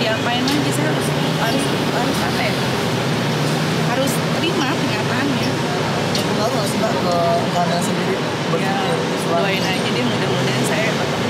diapain lagi saya harus harus harus apa ya? Harus terima kenyataannya. Pengaruh nggak sih ke kalian sendiri. Ya doain aja deh mudah-mudahan saya tetap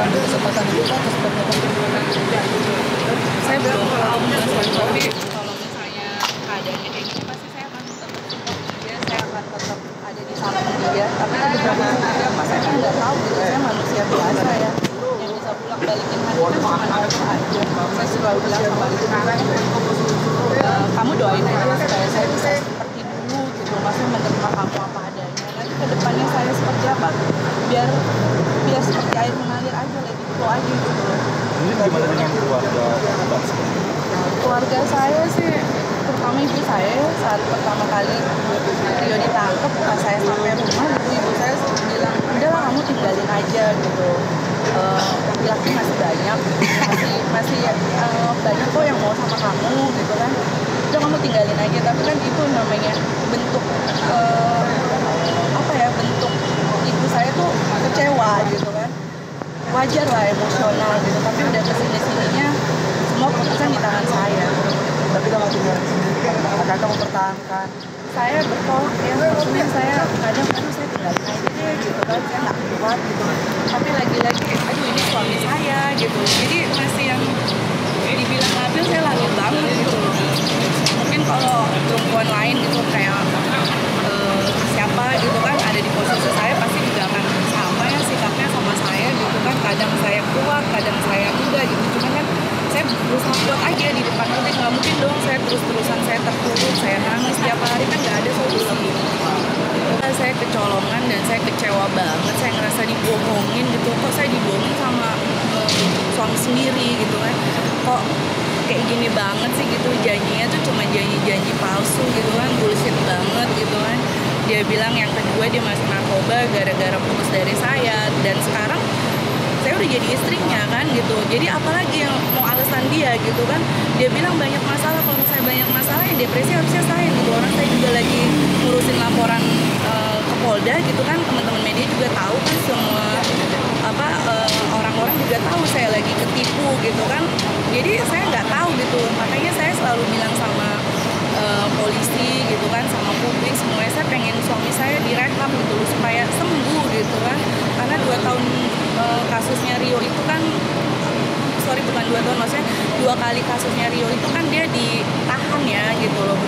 ada kesempatan itu seperti apa saya belum tahu mas tapi kalau misalnya keadaannya kayak gini pasti saya akan tetap support dia saya akan tetap ada di samping dia tapi kan beberapa saat apa saya kan nggak tahu gitu saya manusia biasa ya yang bisa pulang balikin hati kan cuma Allah aja saya selalu bilang sama dia "Eh, kamu doain aja supaya saya bisa seperti dulu gitu maksudnya menerima kamu apa adanya nanti ke depannya saya seperti apa biar biar seperti air mengalir aja lagi flow aja gitu Ini gimana dengan keluarga Mbak sendiri? Keluarga saya sih terutama ibu saya saat pertama kali Rio ditangkap pas saya sampai rumah ibu saya bilang udahlah kamu tinggalin aja gitu. Eh, laki-laki masih banyak masih masih eh, banyak kok yang mau sama kamu gitu kan. Udah kamu tinggalin aja tapi kan itu namanya bentuk eh, apa ya bentuk ibu saya tuh kecewa gitu kan. Wajar lah emosional gitu. Tapi udah ke sini sininya semua keputusan di tangan saya. Tapi kalau tinggal sendiri kan apakah kamu mempertahankan. Saya bertolak ya maksudnya saya kadang aduh saya tinggalin aja deh gitu kan saya nggak kuat gitu. Tapi lagi-lagi aduh ini suami saya gitu jadi masih yang dibilang labil saya labil banget gitu mungkin kalau perempuan lain gitu kayak eh, siapa gitu kan ada di posisi saya pasti juga akan sama ya sikapnya sama saya gitu kan kadang saya kuat kadang saya enggak gitu cuman kan saya berusaha kuat aja di depan publik nggak mungkin dong saya terus-terusan saya terpuruk saya nangis tiap hari kan nggak ada solusi saya kecolongan dan saya kecewa banget saya ngerasa dibohongin gitu. Kok saya dibohongin sama eh, suami sendiri gitu kan? Kok kayak gini banget sih gitu? Janjinya tuh cuma janji-janji palsu gitu kan? Bullshit banget gitu kan? Dia bilang yang kedua dia masih narkoba gara-gara putus dari saya. Dan sekarang saya udah jadi istrinya kan gitu. Jadi apalagi yang mau alasan dia gitu kan? Dia bilang banyak masalah. Kalau misalnya banyak masalah yang depresi harusnya saya gitu. Orang saya juga lagi ngurusin Polda gitu kan teman-teman media juga tahu kan semua apa eh, orang-orang juga tahu saya lagi ketipu gitu kan. Jadi saya nggak tahu gitu makanya saya selalu bilang sama eh, polisi gitu kan sama publik semuanya saya pengen suami saya direhab gitu supaya sembuh gitu kan. Karena dua tahun eh, kasusnya Rio itu kan sorry bukan dua tahun maksudnya dua kali kasusnya Rio itu kan dia ditahan ya gitu loh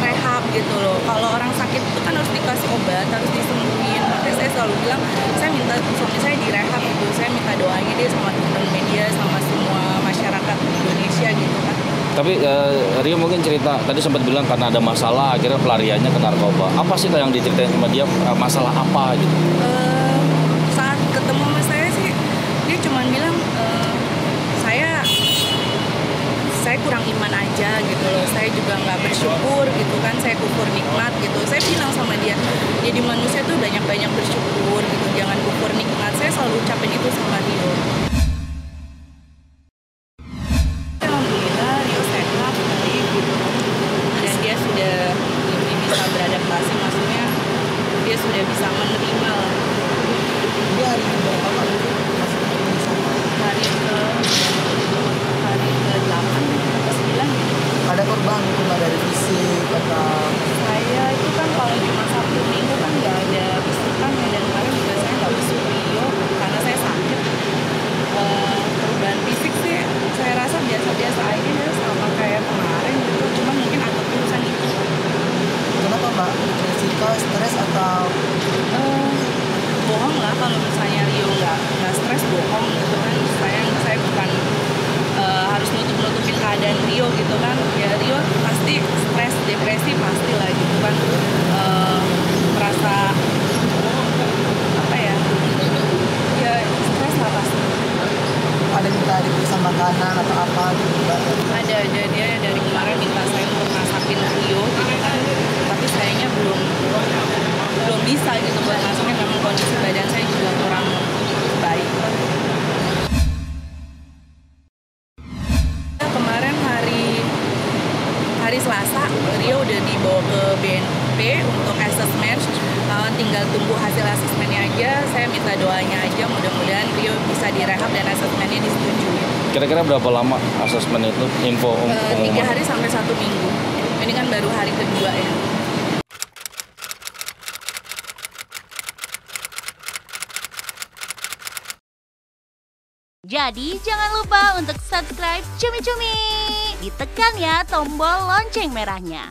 rehab gitu loh kalau orang sakit itu kan harus dikasih obat harus disembuhin makanya saya selalu bilang saya minta suami saya direhab gitu saya minta doanya dia sama teman media sama semua masyarakat Indonesia gitu kan Tapi eh, Rio mungkin cerita tadi sempat bilang karena ada masalah akhirnya pelariannya ke narkoba. Apa sih yang diceritain sama dia eh, masalah apa gitu? Eh, saat ketemu sama saya sih dia cuma bilang eh, saya saya kurang iman aja gitu loh. Saya juga nggak bersyukur gitu kan saya kufur nikmat gitu. Saya bilang sama dia jadi manusia tuh banyak banyak bersyukur gitu jangan kufur nikmat. Saya selalu ucapin itu sama Rio Alhamdulillah Rio sehat baik gitu dan dia sudah lebih bisa beradaptasi maksudnya dia sudah bisa menerima lah Ini hari berapa Pak? Masih ketemu di sana. hari ke hari ke delapan atau sembilan gitu. Ada korban itu nggak dari fisik atau saya itu kan kalau cuma sabtu minggu kan nggak ada besukan ya dan kemarin juga saya nggak besuk Rio karena saya sakit Eh, perubahan fisik sih saya rasa biasa-biasa aja ya sama kayak kemarin gitu cuma mungkin agak kurusan itu kenapa Mbak? Resiko stres atau Eh, bohong lah kalau misalnya Rio nggak nggak stres bohong gitu kan saya saya bukan eh, harus nutup nutupin keadaan Rio gitu kan ya Rio pasti stres depresi pasti lah gitu kan Eh, merasa apa ya ya stres lah pasti ada minta diperiksa makanan atau apa gitu ada dia dari kemarin minta saya untuk masakin Rio. Tapi sayangnya belum belum bisa gitu buat masaknya memang kondisi badan saya juga kurang baik. Kemarin hari hari Selasa Rio udah dibawa ke BNP untuk assessment Uh, tinggal tunggu hasil asesmennya aja. Saya minta doanya aja. Mudah-mudahan Rio bisa direhab dan asesmennya disetujui Kira-kira berapa lama asesmen itu info um, Eh, tiga hari sampai satu minggu. Ini kan baru hari kedua ya. Jadi jangan lupa untuk subscribe Cumi Cumi. Ditekan ya tombol lonceng merahnya.